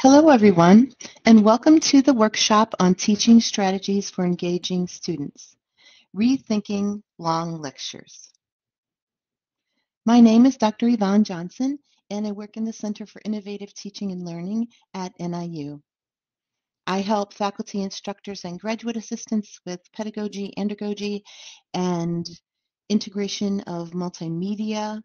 Hello, everyone, and welcome to the workshop on teaching strategies for engaging students, Rethinking Long Lectures. My name is Dr. Yvonne Johnson, and I work in the Center for Innovative Teaching and Learning at NIU. I help faculty, instructors, and graduate assistants with pedagogy, andragogy, and integration of multimedia,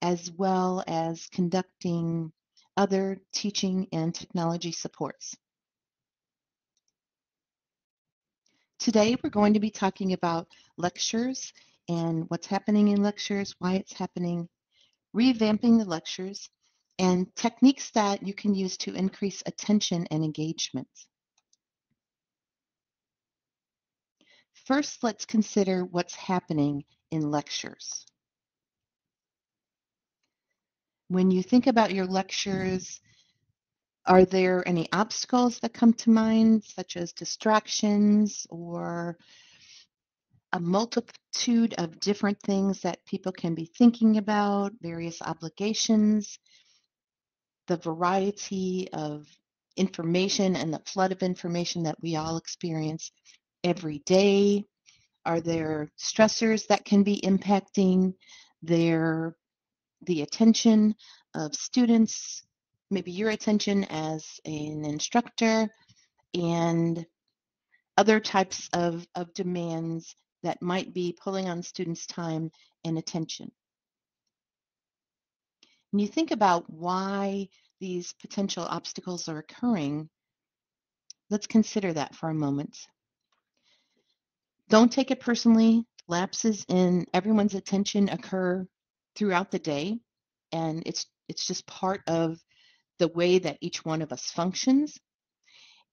as well as conducting other teaching and technology supports. Today we're going to be talking about lectures and what's happening in lectures, why it's happening, revamping the lectures, and techniques that you can use to increase attention and engagement. First, let's consider what's happening in lectures. When you think about your lectures, are there any obstacles that come to mind, such as distractions or a multitude of different things that people can be thinking about, various obligations, the variety of information and the flood of information that we all experience every day? Are there stressors that can be impacting their the attention of students, maybe your attention as an instructor, and other types of, of demands that might be pulling on students' time and attention. When you think about why these potential obstacles are occurring, let's consider that for a moment. Don't take it personally. Lapses in everyone's attention occur throughout the day and it's it's just part of the way that each one of us functions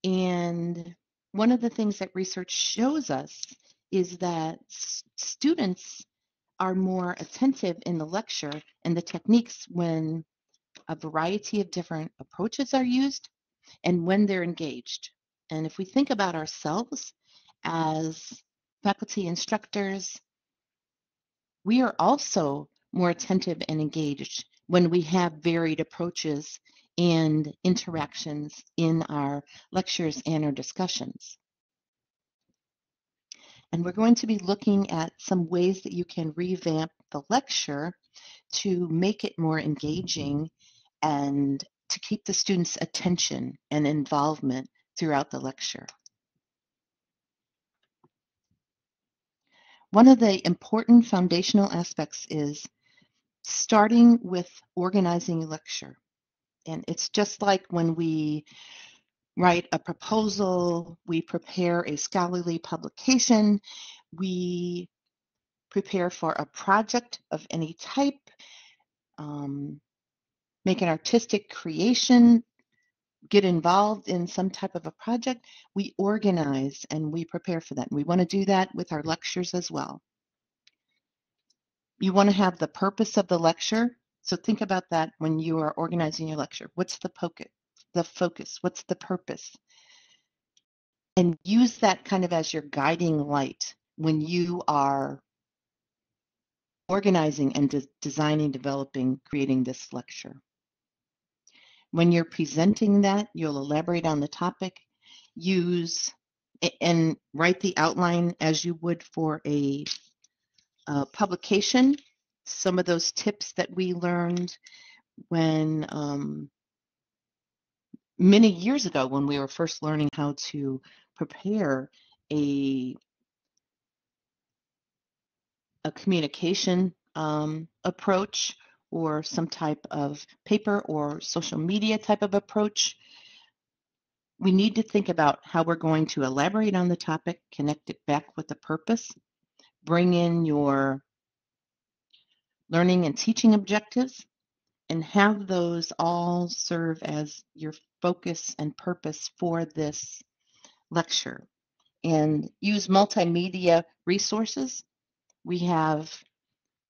and one of the things that research shows us is that students are more attentive in the lecture and the techniques when a variety of different approaches are used and when they're engaged. And if we think about ourselves as faculty instructors, we are also more attentive and engaged when we have varied approaches and interactions in our lectures and our discussions. And we're going to be looking at some ways that you can revamp the lecture to make it more engaging and to keep the students' attention and involvement throughout the lecture. One of the important foundational aspects is starting with organizing a lecture. And it's just like when we write a proposal, we prepare a scholarly publication, we prepare for a project of any type, um, make an artistic creation, get involved in some type of a project, we organize and we prepare for that. And we want to do that with our lectures as well. You want to have the purpose of the lecture. So think about that when you are organizing your lecture. What's the focus? The focus. What's the purpose? And use that kind of as your guiding light when you are organizing and de designing, developing, creating this lecture. When you're presenting that, you'll elaborate on the topic, use and write the outline as you would for a uh, publication, some of those tips that we learned when um, many years ago when we were first learning how to prepare a a communication um, approach or some type of paper or social media type of approach. We need to think about how we're going to elaborate on the topic, connect it back with the purpose, bring in your learning and teaching objectives and have those all serve as your focus and purpose for this lecture. And use multimedia resources. We have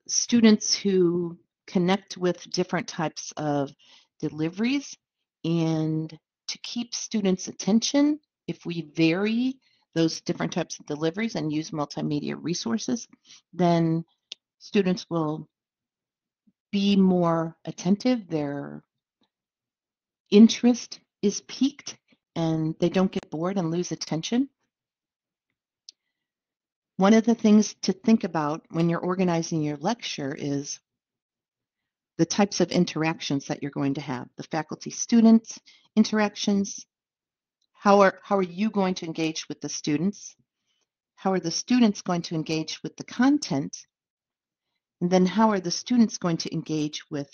students who connect with different types of deliveries and to keep students' attention, if we vary those different types of deliveries and use multimedia resources, then students will be more attentive. Their interest is piqued and they don't get bored and lose attention. One of the things to think about when you're organizing your lecture is the types of interactions that you're going to have, the faculty-student interactions. How are, how are you going to engage with the students? How are the students going to engage with the content? And then how are the students going to engage with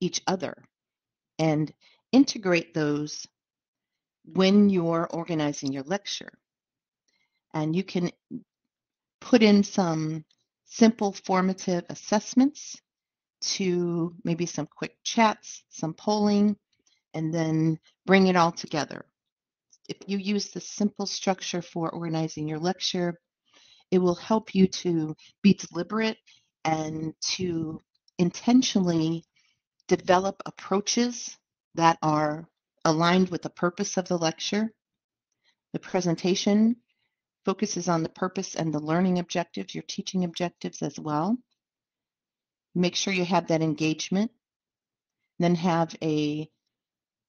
each other? And integrate those when you're organizing your lecture. And you can put in some simple formative assessments to maybe some quick chats, some polling, and then bring it all together. If you use the simple structure for organizing your lecture, it will help you to be deliberate and to intentionally develop approaches that are aligned with the purpose of the lecture. The presentation focuses on the purpose and the learning objectives, your teaching objectives as well. Make sure you have that engagement. Then have a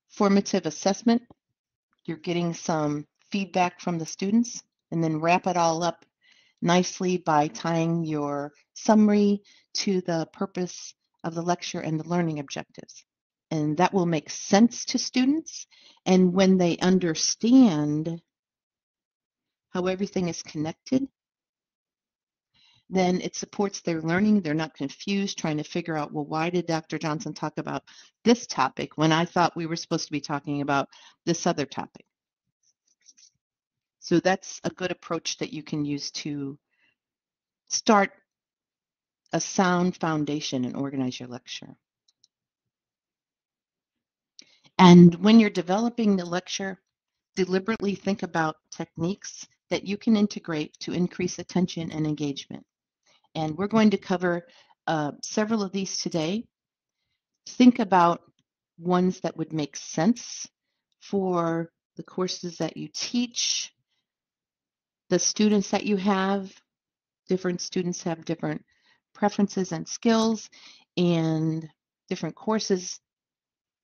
formative assessment. You're getting some feedback from the students and then wrap it all up nicely by tying your summary to the purpose of the lecture and the learning objectives. And that will make sense to students. And when they understand how everything is connected, then it supports their learning. They're not confused trying to figure out, well, why did Dr. Johnson talk about this topic when I thought we were supposed to be talking about this other topic? So that's a good approach that you can use to start a sound foundation and organize your lecture. And when you're developing the lecture, deliberately think about techniques that you can integrate to increase attention and engagement. And we're going to cover uh, several of these today. Think about ones that would make sense for the courses that you teach, the students that you have. Different students have different preferences and skills, and different courses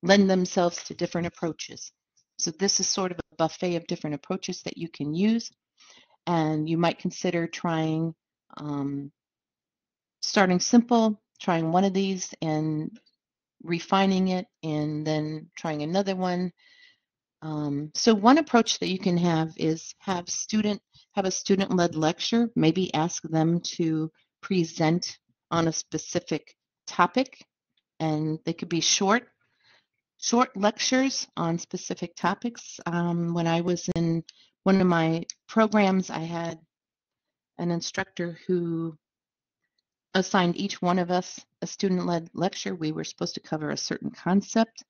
lend themselves to different approaches. So this is sort of a buffet of different approaches that you can use. And you might consider trying um, starting simple, trying one of these and refining it, and then trying another one. Um, so one approach that you can have is have student have a student-led lecture. Maybe ask them to present on a specific topic, and they could be short, short lectures on specific topics. Um, when I was in one of my programs, I had an instructor who assigned each one of us a student-led lecture. We were supposed to cover a certain concept.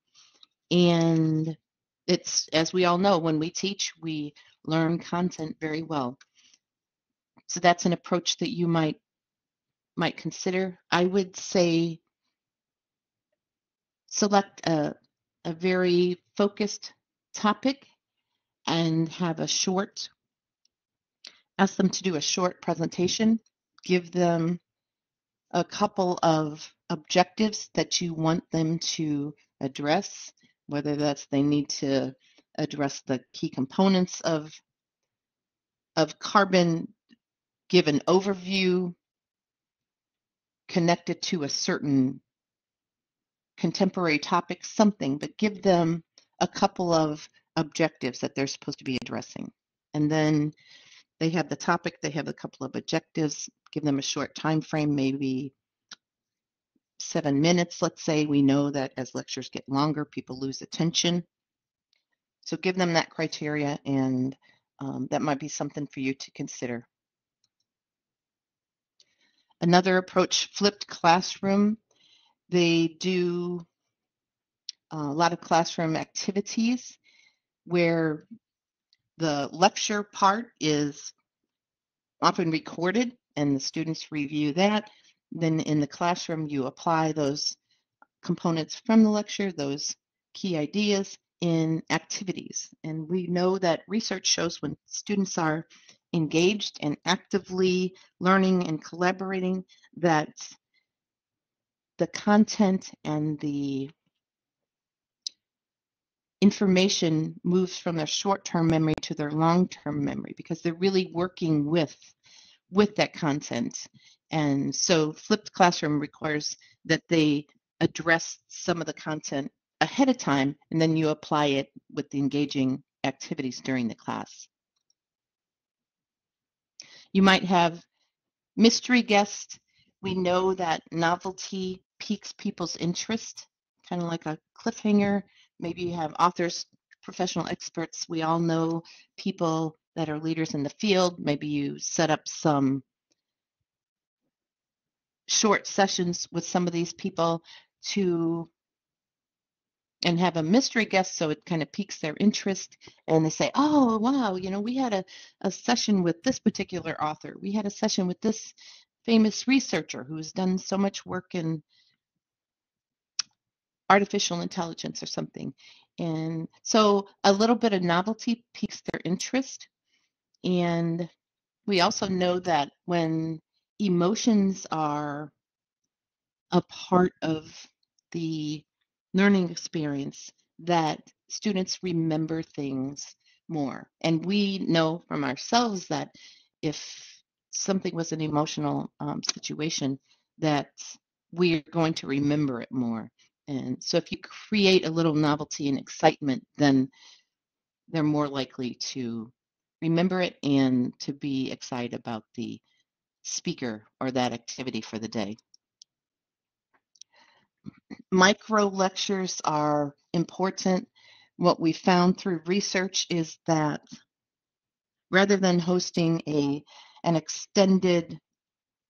And it's, as we all know, when we teach, we learn content very well. So that's an approach that you might might consider. I would say select a, a very focused topic and have a short, ask them to do a short presentation, give them a couple of objectives that you want them to address, whether that's they need to address the key components of, of carbon, give an overview connected to a certain contemporary topic, something, but give them a couple of objectives that they're supposed to be addressing. And then they have the topic, they have a couple of objectives, give them a short time frame, maybe seven minutes, let's say. We know that as lectures get longer, people lose attention. So give them that criteria, and um, that might be something for you to consider. Another approach, flipped classroom. They do a lot of classroom activities where the lecture part is often recorded and the students review that. Then in the classroom, you apply those components from the lecture, those key ideas in activities. And we know that research shows when students are engaged and actively learning and collaborating that the content and the information moves from their short-term memory to their long-term memory because they're really working with with that content. And so flipped classroom requires that they address some of the content ahead of time and then you apply it with the engaging activities during the class. You might have mystery guests. We know that novelty piques people's interest, kind of like a cliffhanger. Maybe you have authors, professional experts. We all know people that are leaders in the field. Maybe you set up some short sessions with some of these people to and have a mystery guest so it kind of piques their interest and they say oh wow you know we had a, a session with this particular author we had a session with this famous researcher who's done so much work in artificial intelligence or something and so a little bit of novelty piques their interest and we also know that when emotions are a part of the learning experience that students remember things more. And we know from ourselves that if something was an emotional um, situation, that we're going to remember it more. And so if you create a little novelty and excitement, then they're more likely to remember it and to be excited about the speaker or that activity for the day. Micro lectures are important. What we found through research is that rather than hosting a an extended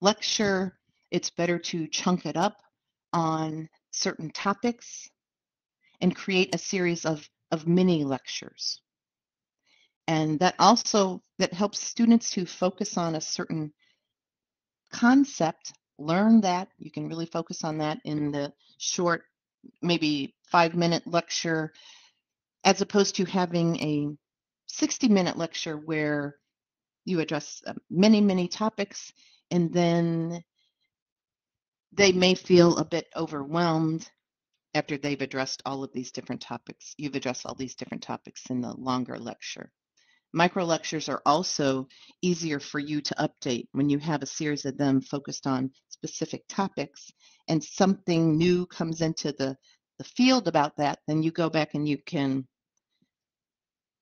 lecture, it's better to chunk it up on certain topics and create a series of, of mini lectures. And that also that helps students to focus on a certain concept learn that. You can really focus on that in the short, maybe five minute lecture, as opposed to having a 60 minute lecture where you address uh, many, many topics and then they may feel a bit overwhelmed after they've addressed all of these different topics. You've addressed all these different topics in the longer lecture. Micro lectures are also easier for you to update when you have a series of them focused on specific topics and something new comes into the, the field about that, then you go back and you can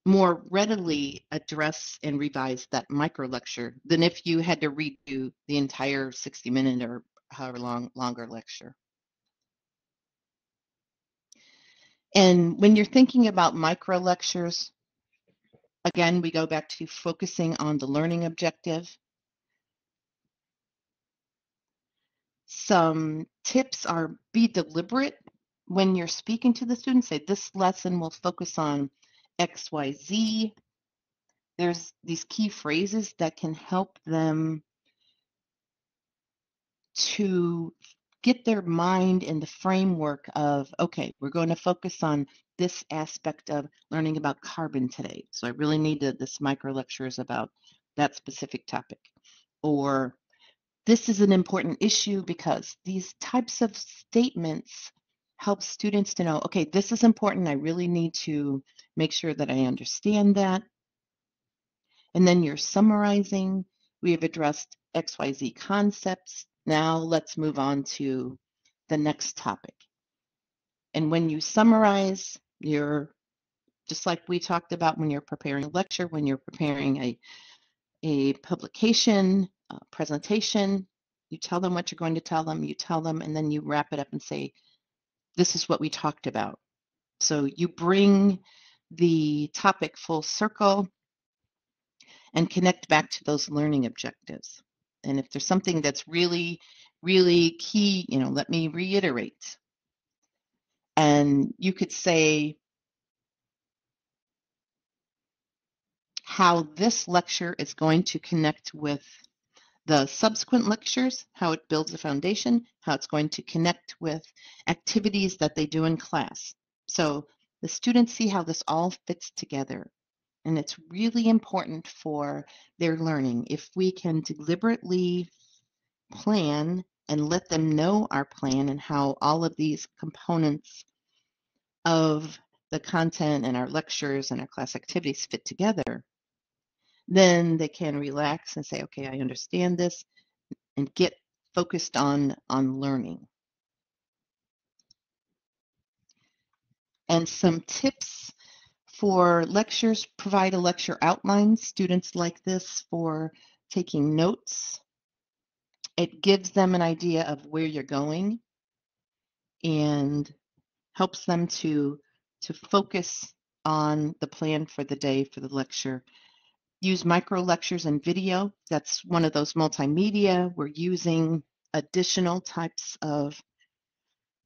more readily address and revise that micro lecture than if you had to redo the entire 60 minute or however long longer lecture. And when you're thinking about micro lectures, Again, we go back to focusing on the learning objective. Some tips are be deliberate when you're speaking to the students. Say, this lesson will focus on X, Y, Z. There's these key phrases that can help them to get their mind in the framework of, okay, we're going to focus on this aspect of learning about carbon today. So I really need to, this micro lecture is about that specific topic. Or this is an important issue because these types of statements help students to know, okay, this is important. I really need to make sure that I understand that. And then you're summarizing. We have addressed XYZ concepts. Now let's move on to the next topic. And when you summarize, you're just like we talked about when you're preparing a lecture, when you're preparing a, a publication, a presentation, you tell them what you're going to tell them, you tell them, and then you wrap it up and say, this is what we talked about. So you bring the topic full circle and connect back to those learning objectives. And if there's something that's really, really key, you know, let me reiterate. And you could say how this lecture is going to connect with the subsequent lectures, how it builds a foundation, how it's going to connect with activities that they do in class. So the students see how this all fits together. And it's really important for their learning. If we can deliberately plan and let them know our plan and how all of these components of the content and our lectures and our class activities fit together, then they can relax and say, okay, I understand this and get focused on, on learning. And some tips for lectures, provide a lecture outline. Students like this for taking notes. It gives them an idea of where you're going and helps them to, to focus on the plan for the day for the lecture. Use micro lectures and video. That's one of those multimedia. We're using additional types of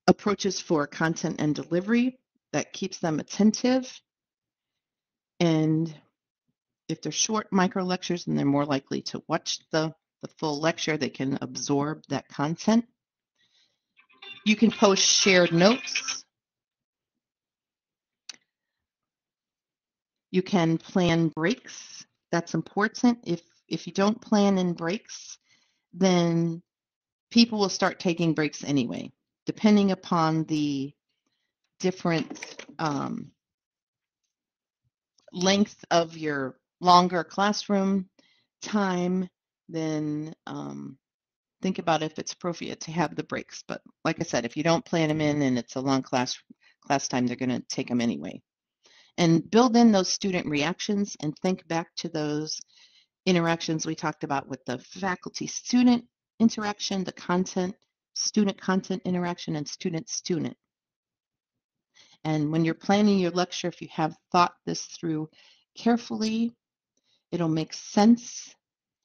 approaches for content and delivery that keeps them attentive. And if they're short micro lectures, then they're more likely to watch the, the full lecture. They can absorb that content. You can post shared notes. You can plan breaks. That's important. If if you don't plan in breaks, then people will start taking breaks anyway, depending upon the different um, length of your longer classroom time, then um, think about if it's appropriate to have the breaks. But like I said, if you don't plan them in and it's a long class class time, they're going to take them anyway. And build in those student reactions and think back to those interactions we talked about with the faculty-student interaction, the content, student content interaction, and student-student. And when you're planning your lecture, if you have thought this through carefully, it'll make sense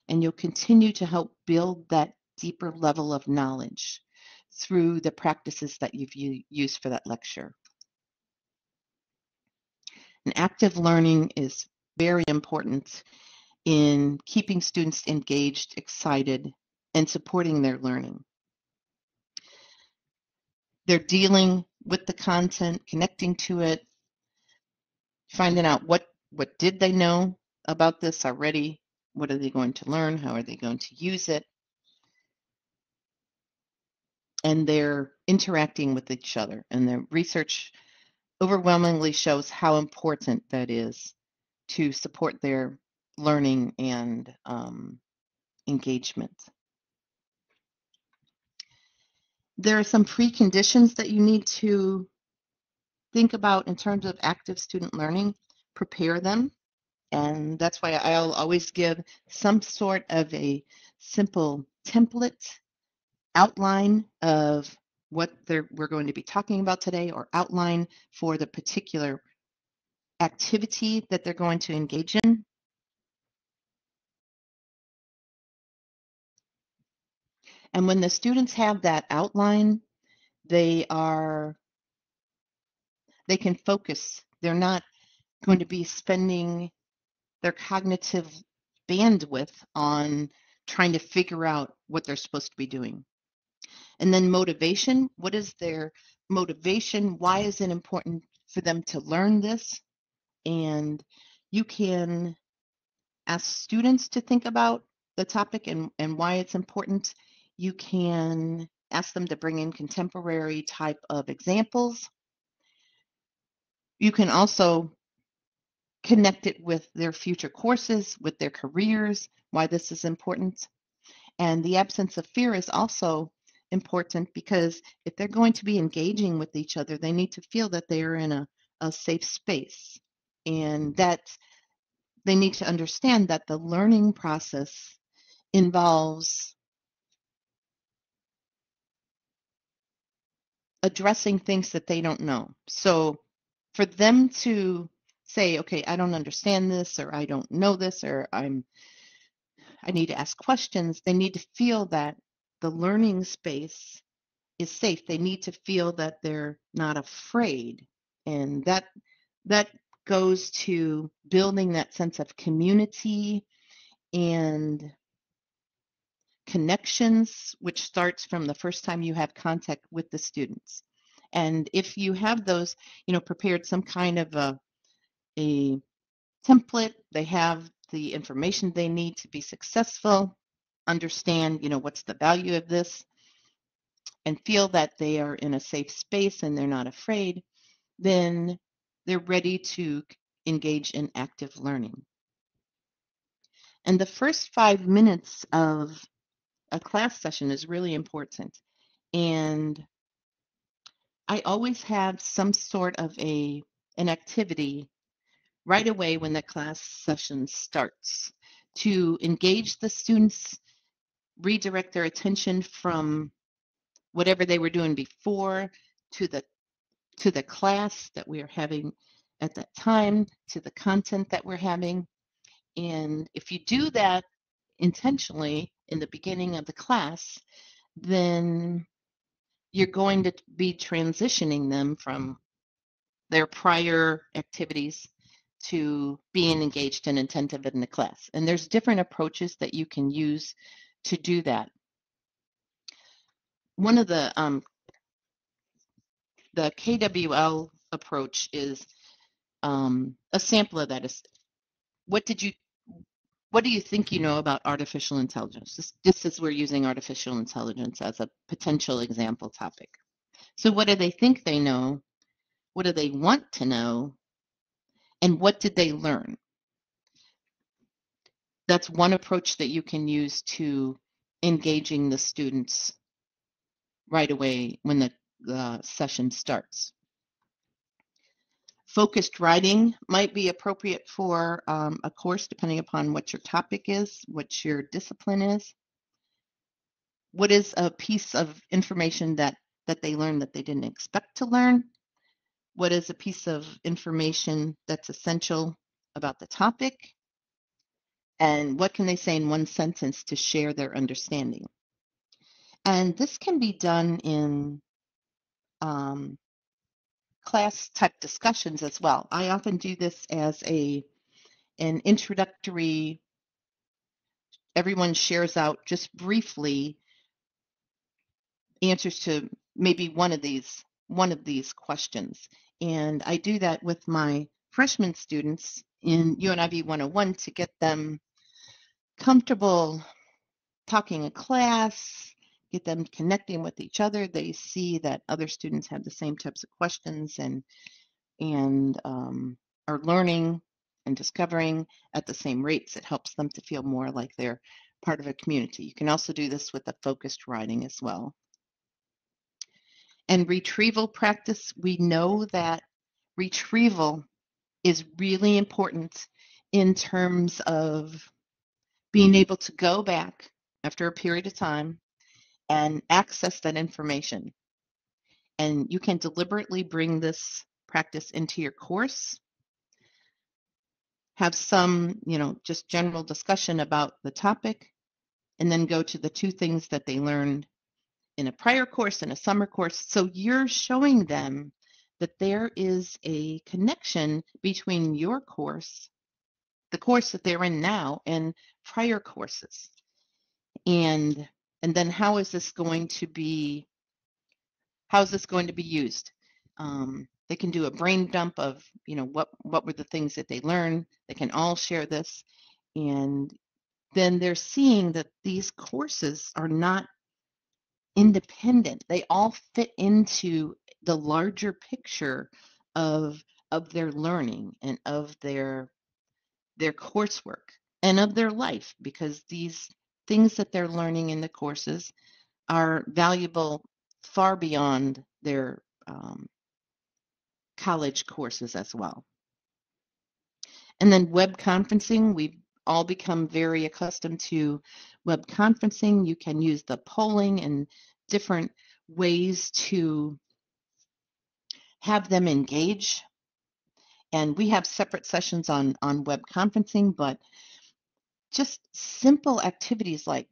and you'll continue to help build that deeper level of knowledge through the practices that you've used for that lecture. And active learning is very important in keeping students engaged, excited, and supporting their learning. They're dealing with the content, connecting to it, finding out what, what did they know about this already, what are they going to learn, how are they going to use it, and they're interacting with each other. And the research overwhelmingly shows how important that is to support their learning and um, engagement. There are some preconditions that you need to think about in terms of active student learning. Prepare them. And that's why I'll always give some sort of a simple template outline of what we're going to be talking about today or outline for the particular activity that they're going to engage in. And when the students have that outline, they are, they can focus. They're not going to be spending their cognitive bandwidth on trying to figure out what they're supposed to be doing. And then motivation, what is their motivation? Why is it important for them to learn this? And you can ask students to think about the topic and, and why it's important you can ask them to bring in contemporary type of examples. You can also connect it with their future courses, with their careers, why this is important. And the absence of fear is also important because if they're going to be engaging with each other, they need to feel that they are in a, a safe space and that they need to understand that the learning process involves addressing things that they don't know. So for them to say, okay, I don't understand this, or I don't know this, or I'm, I need to ask questions, they need to feel that the learning space is safe. They need to feel that they're not afraid. And that, that goes to building that sense of community and connections, which starts from the first time you have contact with the students. And if you have those, you know, prepared some kind of a, a template, they have the information they need to be successful, understand, you know, what's the value of this, and feel that they are in a safe space and they're not afraid, then they're ready to engage in active learning. And the first five minutes of a class session is really important. And I always have some sort of a an activity right away when the class session starts to engage the students, redirect their attention from whatever they were doing before to the to the class that we are having at that time, to the content that we're having. And if you do that intentionally in the beginning of the class, then you're going to be transitioning them from their prior activities to being engaged and attentive in the class. And there's different approaches that you can use to do that. One of the um, the KWL approach is um, a sample of that is what did you what do you think you know about artificial intelligence? This is we're using artificial intelligence as a potential example topic. So what do they think they know? What do they want to know? And what did they learn? That's one approach that you can use to engaging the students right away when the, the session starts. Focused writing might be appropriate for um, a course depending upon what your topic is, what your discipline is. What is a piece of information that, that they learned that they didn't expect to learn? What is a piece of information that's essential about the topic? And what can they say in one sentence to share their understanding? And this can be done in um, class type discussions as well. I often do this as a an introductory everyone shares out just briefly answers to maybe one of these one of these questions. And I do that with my freshman students in UNIV 101 to get them comfortable talking in class, get them connecting with each other. They see that other students have the same types of questions and and um, are learning and discovering at the same rates. It helps them to feel more like they're part of a community. You can also do this with a focused writing as well. And retrieval practice, we know that retrieval is really important in terms of being able to go back after a period of time and access that information. And you can deliberately bring this practice into your course. Have some, you know, just general discussion about the topic, and then go to the two things that they learned in a prior course and a summer course. So you're showing them that there is a connection between your course, the course that they're in now, and prior courses. And and then how is this going to be, how is this going to be used? Um, they can do a brain dump of, you know, what, what were the things that they learned. They can all share this. And then they're seeing that these courses are not independent. They all fit into the larger picture of of their learning and of their their coursework and of their life because these things that they're learning in the courses are valuable far beyond their um, college courses as well. And then web conferencing, we've all become very accustomed to web conferencing. You can use the polling and different ways to have them engage. And we have separate sessions on, on web conferencing, but just simple activities like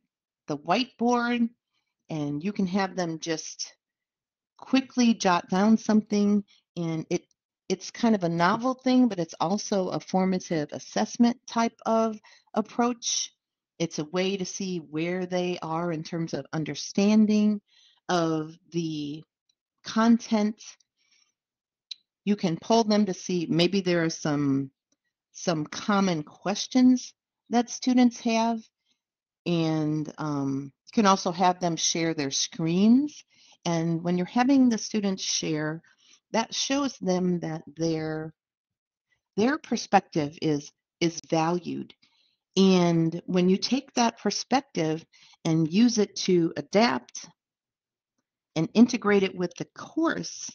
the whiteboard, and you can have them just quickly jot down something and it it's kind of a novel thing but it's also a formative assessment type of approach. It's a way to see where they are in terms of understanding of the content. You can pull them to see maybe there are some some common questions that students have. And um, you can also have them share their screens. And when you're having the students share, that shows them that they're their perspective is is valued. And when you take that perspective and use it to adapt and integrate it with the course,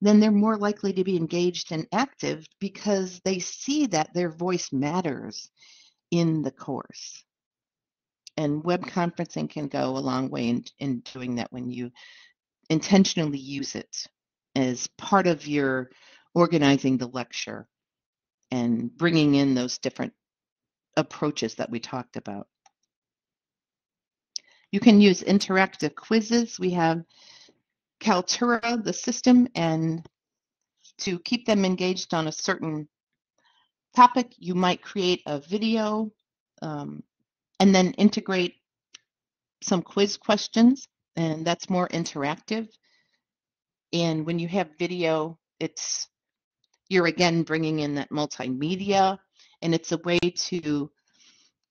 then they're more likely to be engaged and active because they see that their voice matters in the course. And web conferencing can go a long way in, in doing that when you intentionally use it as part of your organizing the lecture and bringing in those different approaches that we talked about. You can use interactive quizzes. We have Kaltura, the system, and to keep them engaged on a certain topic, you might create a video um, and then integrate some quiz questions, and that's more interactive. And when you have video, it's you're again bringing in that multimedia, and it's a way to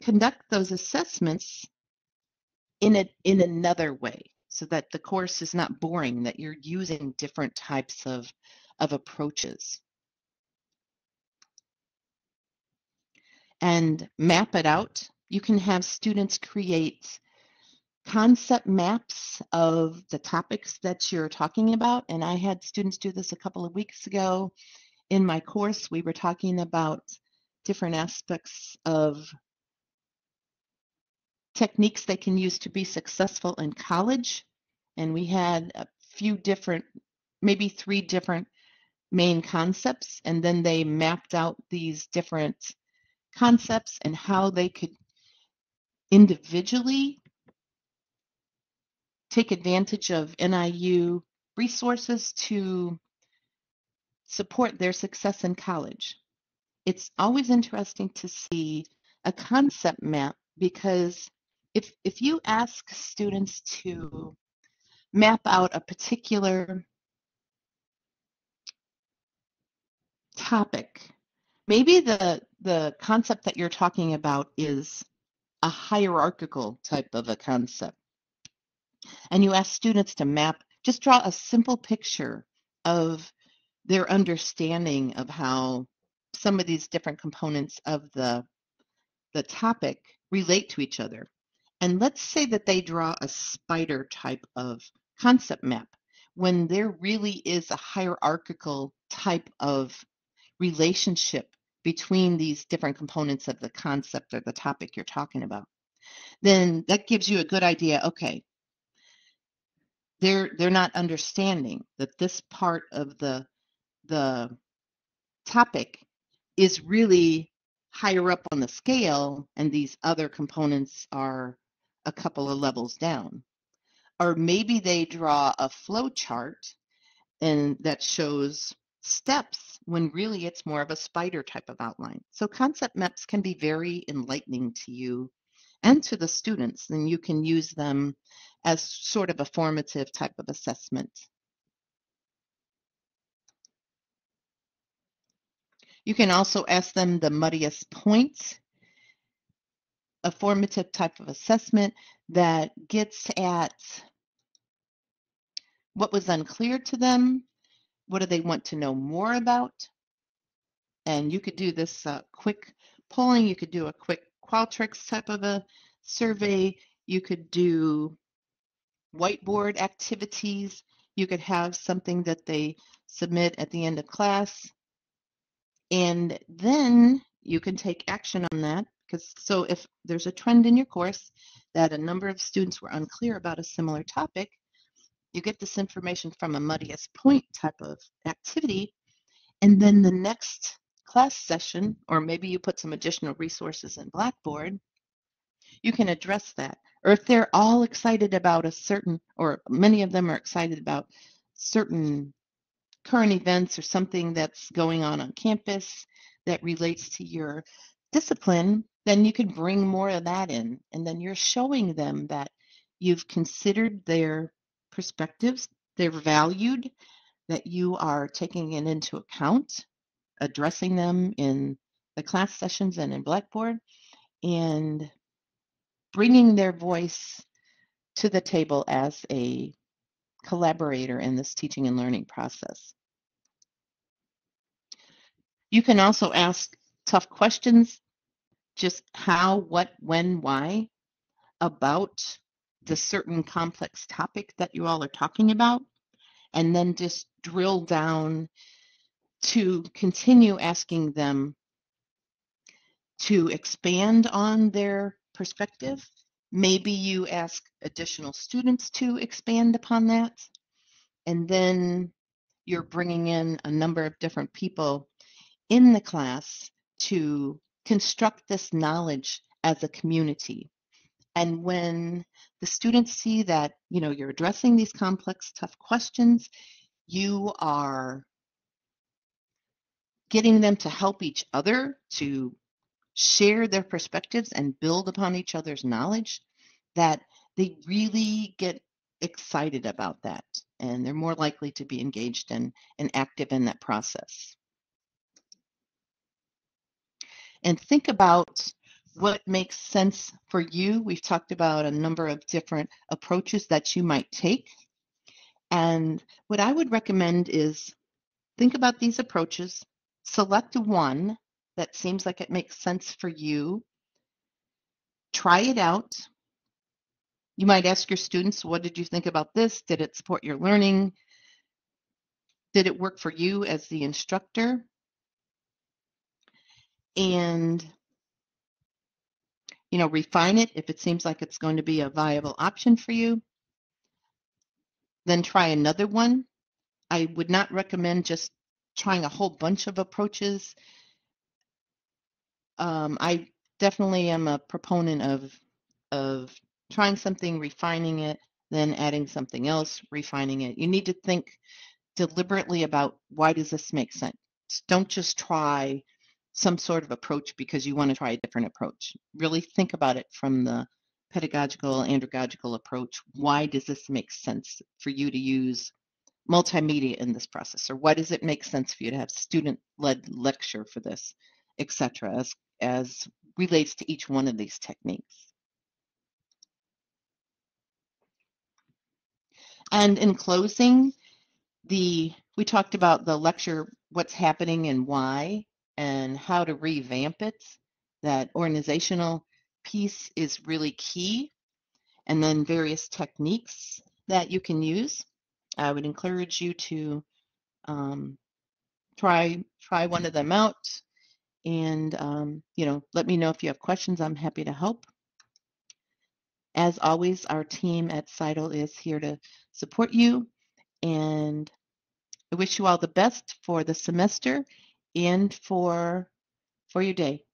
conduct those assessments in a in another way so that the course is not boring that you're using different types of of approaches and map it out you can have students create concept maps of the topics that you're talking about and i had students do this a couple of weeks ago in my course we were talking about different aspects of techniques they can use to be successful in college. And we had a few different, maybe three different main concepts. And then they mapped out these different concepts and how they could individually take advantage of NIU resources to support their success in college. It's always interesting to see a concept map because if if you ask students to map out a particular topic maybe the the concept that you're talking about is a hierarchical type of a concept. And you ask students to map just draw a simple picture of their understanding of how some of these different components of the the topic relate to each other. And let's say that they draw a spider type of concept map when there really is a hierarchical type of relationship between these different components of the concept or the topic you're talking about then that gives you a good idea okay they're they're not understanding that this part of the the topic is really higher up on the scale and these other components are a couple of levels down. Or maybe they draw a flow chart and that shows steps when really it's more of a spider type of outline. So concept maps can be very enlightening to you and to the students, and you can use them as sort of a formative type of assessment. You can also ask them the muddiest points a formative type of assessment that gets at what was unclear to them, what do they want to know more about, and you could do this uh, quick polling, you could do a quick Qualtrics type of a survey, you could do whiteboard activities, you could have something that they submit at the end of class, and then you can take action on that because so if there's a trend in your course that a number of students were unclear about a similar topic, you get this information from a muddiest point type of activity. And then the next class session, or maybe you put some additional resources in Blackboard, you can address that. Or if they're all excited about a certain, or many of them are excited about certain current events or something that's going on on campus that relates to your discipline, then you can bring more of that in. And then you're showing them that you've considered their perspectives, they're valued, that you are taking it into account, addressing them in the class sessions and in Blackboard, and bringing their voice to the table as a collaborator in this teaching and learning process. You can also ask tough questions, just how, what, when, why, about the certain complex topic that you all are talking about, and then just drill down to continue asking them to expand on their perspective. Maybe you ask additional students to expand upon that. And then you're bringing in a number of different people in the class to construct this knowledge as a community. And when the students see that, you know, you're addressing these complex, tough questions, you are getting them to help each other to share their perspectives and build upon each other's knowledge, that they really get excited about that and they're more likely to be engaged and, and active in that process. And think about what makes sense for you. We've talked about a number of different approaches that you might take. And what I would recommend is think about these approaches, select one that seems like it makes sense for you, try it out. You might ask your students, what did you think about this? Did it support your learning? Did it work for you as the instructor? And you know, refine it if it seems like it's going to be a viable option for you. Then try another one. I would not recommend just trying a whole bunch of approaches. Um, I definitely am a proponent of of trying something, refining it, then adding something else, refining it. You need to think deliberately about why does this make sense? Don't just try some sort of approach because you want to try a different approach. Really think about it from the pedagogical, andragogical approach. Why does this make sense for you to use multimedia in this process? Or why does it make sense for you to have student-led lecture for this, etc., as, as relates to each one of these techniques? And in closing, the we talked about the lecture, what's happening and why and how to revamp it. That organizational piece is really key. And then various techniques that you can use. I would encourage you to um, try try one of them out and um, you know let me know if you have questions i'm happy to help as always our team at CITL is here to support you and i wish you all the best for the semester and for for your day.